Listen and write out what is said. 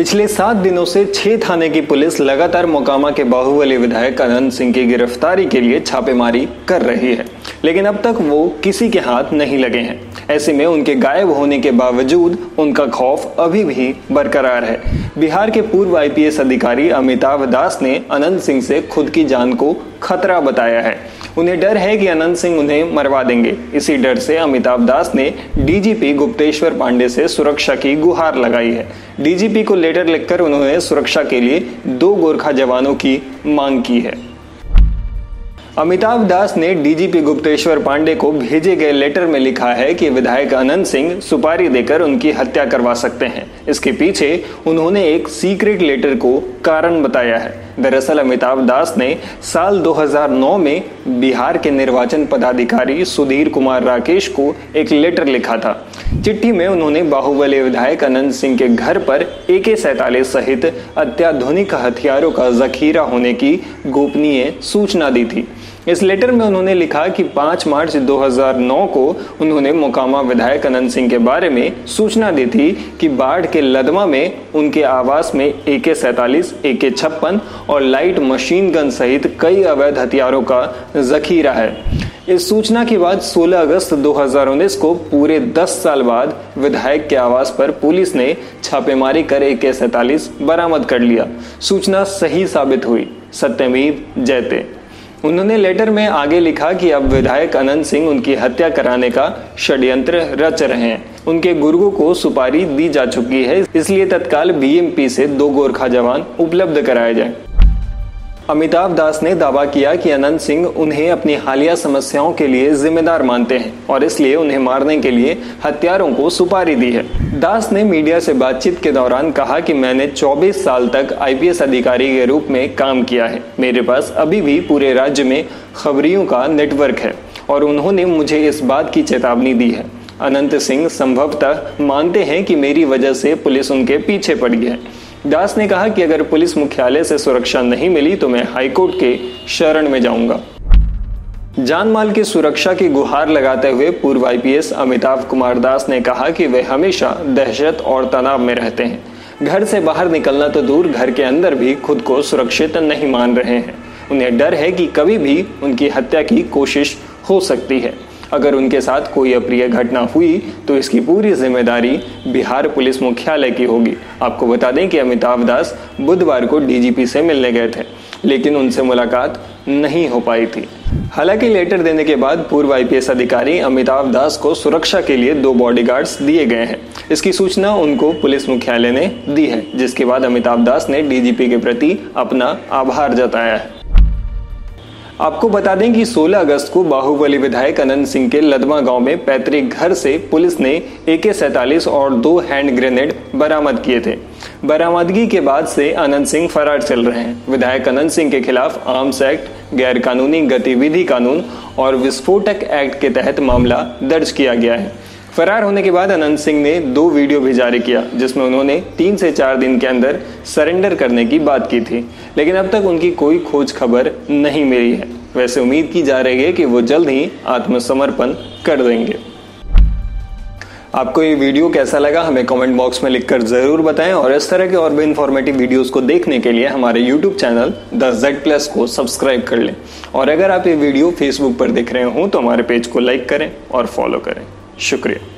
पिछले सात दिनों से छह थाने की पुलिस लगातार मोकामा के बाहुबली विधायक अनंत सिंह की गिरफ्तारी के लिए छापेमारी कर रही है। लेकिन अब तक वो किसी के हाथ नहीं लगे हैं। ऐसे में उनके गायब होने के बावजूद उनका खौफ अभी भी बरकरार है। बिहार के पूर्व आईपीएस अधिकारी अमिताभ दास ने अनंत सिंह से खुद की जान को खतरा बताया है। उन्हें डर है कि अनंत सिंह उन्हें मरवा देंगे। इसी डर से अमिताभ दास ने डीजीपी गुप्तेश्वर पांडे से सुरक्षा की गुहार लगाई है। डीजीपी को लेटर लिखकर उन्होंने सुरक्षा के लिए दो गोरखा जवानों की मांग की है। अमिताभ दास ने डीजीपी गुप्तेश्वर पांडे को भेजे गए लेटर में लिखा है कि विधायक अनंत सिंह सुपारी देकर उनकी हत्या करवा सकते हैं। इसके पीछे उन्होंने एक सीक्रेट लेटर को कारण बताया है। दरअसल अमिताभ दास ने साल 2009 में बिहार के निर्वाचन पदाधिकारी सुधीर कुमार राकेश को एक लेटर लिखा था। चिट्ठी में उन्होंने बाहुबली विधायक अनंत सिंह के घर पर ए के सैतालीस सहित अत्याधुनिक हथियारों का जखीरा होने की गोपनीय सूचना दी थी। इस लेटर में उन्होंने लिखा कि 5 मार्च 2009 को उन्होंने मोकामा विधायक अनंत सिंह के बारे में सूचना दी थी कि बाढ़ के लदमा में उनके आवास में ए के सैतालीस ए के छप्पन और लाइट मशीन गन सहित कई अवैध हथियारों का जखीरा है। इस सूचना के बाद 16 अगस्त 2019 को पूरे 10 साल बाद विधायक के आवास पर पुलिस ने छापेमारी कर ए के सैतालीस बरामद कर लिया। सूचना सही साबित हुई। सत्यमीव जयते। उन्होंने लेटर में आगे लिखा कि अब विधायक अनंत सिंह उनकी हत्या कराने का षड्यंत्र रच रहे हैं। उनके गुर्गो को सुपारी दी जा चुकी है, इसलिए तत्काल बीएमपी से दो गोरखा जवान उपलब्ध कराए जाए। अमिताभ दास ने दावा किया कि अनंत सिंह उन्हें अपनी हालिया समस्याओं के लिए जिम्मेदार मानते हैं और इसलिए उन्हें मारने के लिए हथियारों को सुपारी दी है। दास ने मीडिया से बातचीत के दौरान कहा कि मैंने 24 साल तक आईपीएस अधिकारी के रूप में काम किया है। मेरे पास अभी भी पूरे राज्य में खबरियों का नेटवर्क है और उन्होंने मुझे इस बात की चेतावनी दी है। अनंत सिंह संभवतः मानते हैं कि मेरी वजह से पुलिस उनके पीछे पड़ गई है। दास ने कहा कि अगर पुलिस मुख्यालय से सुरक्षा नहीं मिली तो मैं हाईकोर्ट के शरण में जाऊँगा। जान माल की सुरक्षा की गुहार लगाते हुए पूर्व आईपीएस अमिताभ कुमार दास ने कहा कि वे हमेशा दहशत और तनाव में रहते हैं। घर से बाहर निकलना तो दूर, घर के अंदर भी खुद को सुरक्षित नहीं मान रहे हैं। उन्हें डर है कि कभी भी उनकी हत्या की कोशिश हो सकती है। अगर उनके साथ कोई अप्रिय घटना हुई तो इसकी पूरी ज़िम्मेदारी बिहार पुलिस मुख्यालय की होगी। आपको बता दें कि अमिताभ दास बुधवार को डीजीपी से मिलने गए थे, लेकिन उनसे मुलाकात नहीं हो पाई थी। हालाँकि लेटर देने के बाद पूर्व आईपीएस अधिकारी अमिताभ दास को सुरक्षा के लिए दो बॉडीगार्ड्स दिए गए हैं। इसकी सूचना उनको पुलिस मुख्यालय ने दी है, जिसके बाद अमिताभ दास ने डीजीपी के प्रति अपना आभार जताया है। आपको बता दें कि 16 अगस्त को बाहुबली विधायक अनंत सिंह के लदमा गाँव में पैतृक घर से पुलिस ने ए के सैतालीस और दो हैंड ग्रेनेड बरामद किए थे। बरामदगी के बाद से अनंत सिंह फरार चल रहे हैं। विधायक अनंत सिंह के खिलाफ आर्म्स एक्ट गैर कानूनी गतिविधि कानून और विस्फोटक एक्ट के तहत मामला दर्ज किया गया है। फरार होने के बाद अनंत सिंह ने दो वीडियो भी जारी किया, जिसमें उन्होंने तीन से चार दिन के अंदर सरेंडर करने की बात की थी। लेकिन अब तक उनकी कोई खोज खबर नहीं मिली है। वैसे उम्मीद की जा रही है कि वो जल्द ही आत्मसमर्पण कर देंगे। आपको ये वीडियो कैसा लगा, हमें कमेंट बॉक्स में लिखकर ज़रूर बताएँ और इस तरह के और भी इन्फॉर्मेटिव वीडियोस को देखने के लिए हमारे YouTube channel the Z plus को सब्सक्राइब कर लें। और अगर आप ये वीडियो फेसबुक पर देख रहे हो तो हमारे पेज को लाइक करें और फॉलो करें। शुक्रिया।